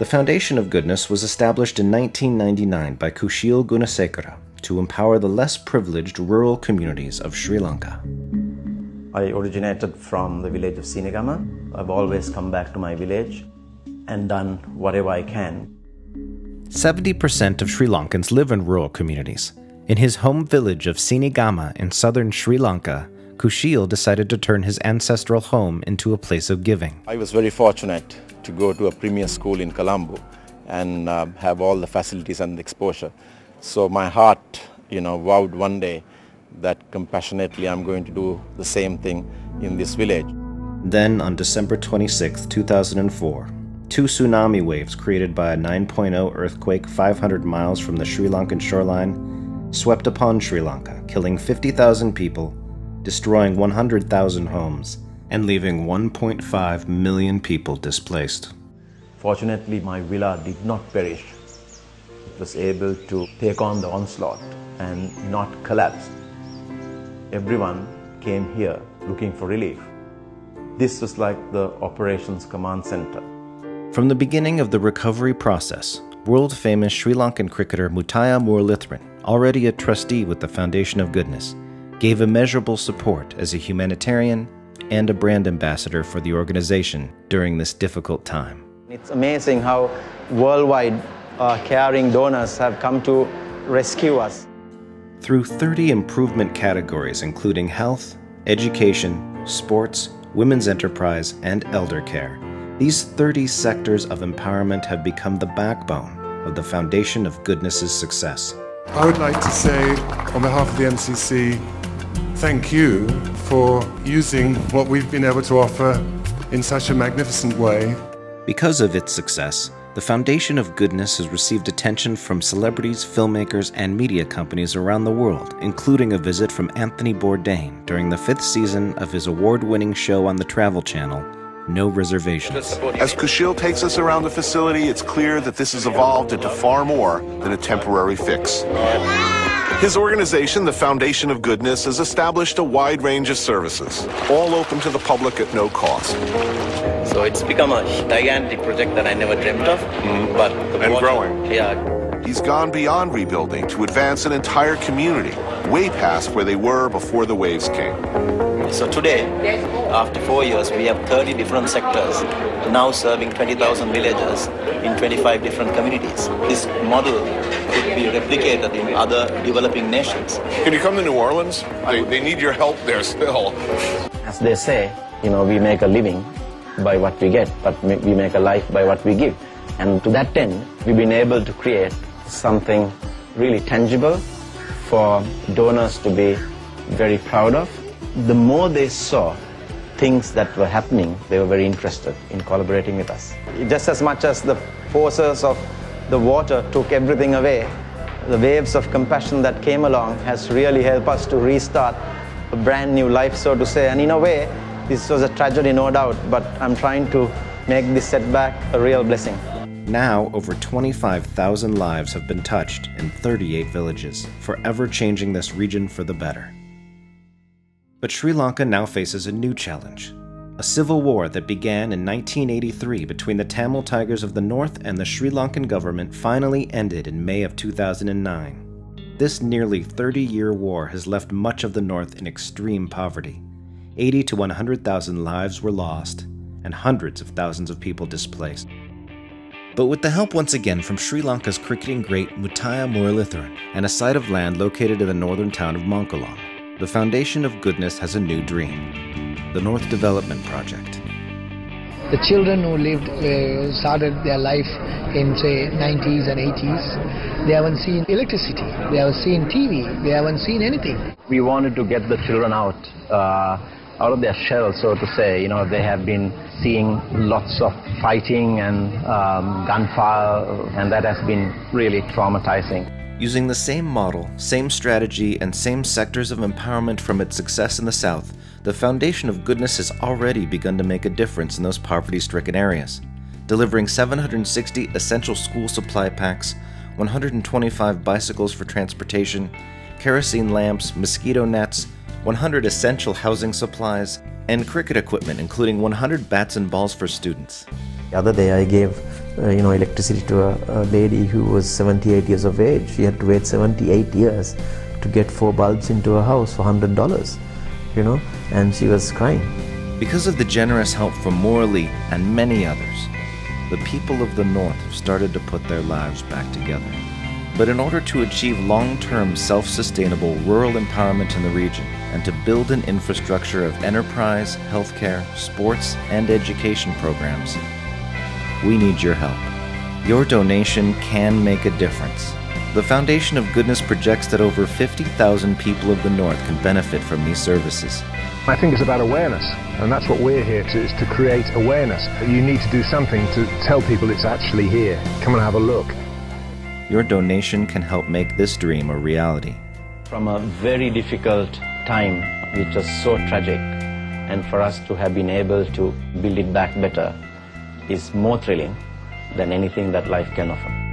The Foundation of Goodness was established in 1999 by Kushil Gunasekera to empower the less privileged rural communities of Sri Lanka. I originated from the village of Sinigama. I've always come back to my village and done whatever I can. 70% of Sri Lankans live in rural communities. In his home village of Sinigama in southern Sri Lanka, Kushil decided to turn his ancestral home into a place of giving. I was very fortunate to go to a premier school in Colombo and uh, have all the facilities and exposure. So my heart, you know, vowed one day that compassionately I'm going to do the same thing in this village. Then, on December 26, 2004, two tsunami waves created by a 9.0 earthquake 500 miles from the Sri Lankan shoreline swept upon Sri Lanka, killing 50,000 people, destroying 100,000 homes, and leaving 1.5 million people displaced. Fortunately, my villa did not perish. It was able to take on the onslaught and not collapse. Everyone came here looking for relief. This was like the operations command center. From the beginning of the recovery process, world famous Sri Lankan cricketer Muttiah Muralitharan, already a trustee with the Foundation of Goodness, gave immeasurable support as a humanitarian and a brand ambassador for the organization during this difficult time. It's amazing how worldwide uh, caring donors have come to rescue us. Through 30 improvement categories, including health, education, sports, women's enterprise, and elder care, these 30 sectors of empowerment have become the backbone of the Foundation of Goodness's success. I would like to say, on behalf of the MCC, thank you for using what we've been able to offer in such a magnificent way. Because of its success, the Foundation of Goodness has received attention from celebrities, filmmakers, and media companies around the world, including a visit from Anthony Bourdain during the fifth season of his award winning show on the Travel Channel, No Reservations. As Kushil takes us around the facility, it's clear that this has evolved into far more than a temporary fix. His organization, the Foundation of Goodness, has established a wide range of services, all open to the public at no cost. So it's become a gigantic project that I never dreamt of. Mm-hmm. But and water, growing. Yeah. He's gone beyond rebuilding to advance an entire community, way past where they were before the waves came. So today, after four years, we have 30 different sectors, now serving 20,000 villagers in 25 different communities. This model could be replicated in other developing nations. Can you come to New Orleans? They, they need your help there still. As they say, you know, we make a living by what we get, but we make a life by what we give. And to that end, we've been able to create something really tangible for donors to be very proud of the more they saw things that were happening, they were very interested in collaborating with us. Just as much as the forces of the water took everything away, the waves of compassion that came along has really helped us to restart a brand new life, so to say. And in a way, this was a tragedy, no doubt, but I'm trying to make this setback a real blessing. Now, over 25,000 lives have been touched in 38 villages, forever changing this region for the better. But Sri Lanka now faces a new challenge a civil war that began in 1983 between the Tamil Tigers of the North and the Sri Lankan government finally ended in May of 2009. This nearly 30 year war has left much of the North in extreme poverty. 80 to 100,000 lives were lost, and hundreds of thousands of people displaced. But with the help once again from Sri Lanka's cricketing great Muttiah Muralitharan and a site of land located in the northern town of Mankulam, the Foundation of Goodness has a new dream the North Development Project. The children who lived, uh, started their life in, say, 90s and 80s, they haven't seen electricity, they haven't seen TV, they haven't seen anything. We wanted to get the children out. Uh, out of their shell, so to say. You know, they have been seeing lots of fighting and um, gunfire, and that has been really traumatizing. Using the same model, same strategy, and same sectors of empowerment from its success in the South, the Foundation of Goodness has already begun to make a difference in those poverty stricken areas, delivering 760 essential school supply packs, 125 bicycles for transportation, kerosene lamps, mosquito nets, 100 essential housing supplies, and cricket equipment, including 100 bats and balls for students. The other day, I gave uh, you know, electricity to a, a lady who was 78 years of age. She had to wait 78 years to get four bulbs into her house for $100, you know, and she was crying. Because of the generous help from Murali and many others, the people of the North have started to put their lives back together. But in order to achieve long term self sustainable rural empowerment in the region and to build an infrastructure of enterprise, healthcare, sports, and education programs, we need your help. Your donation can make a difference. The Foundation of Goodness projects that over 50,000 people of the North can benefit from these services. I think it's about awareness, and that's what we're here to, is to create awareness. You need to do something to tell people it's actually here. Come and have a look. Your donation can help make this dream a reality. From a very difficult time, which was so tragic, and for us to have been able to build it back better is more thrilling than anything that life can offer.